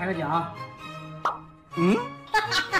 开个脚，嗯。